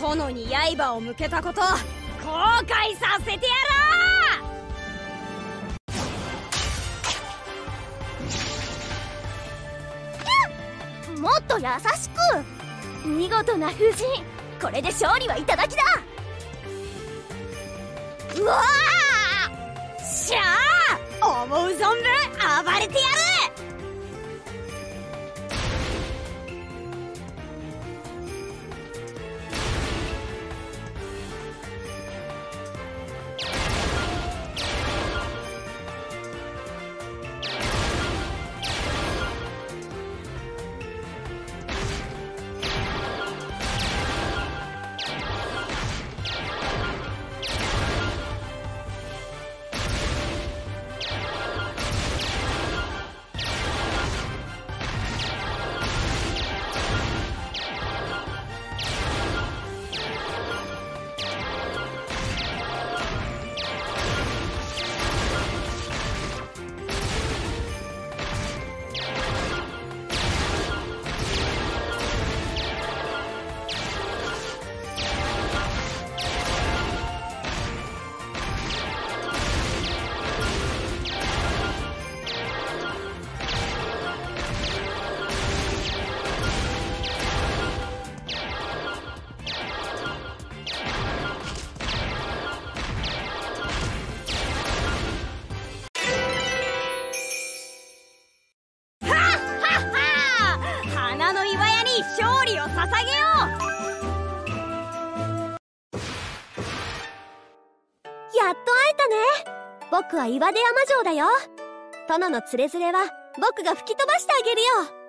殿に刃を向けたこと後悔させてやろうもっと優しく見事な布陣これで勝利はいただきだ!うわしゃあ勝利を捧げよう。やっと会えたね。僕は岩出山城だよ。殿の連れ連れは僕が吹き飛ばしてあげるよ。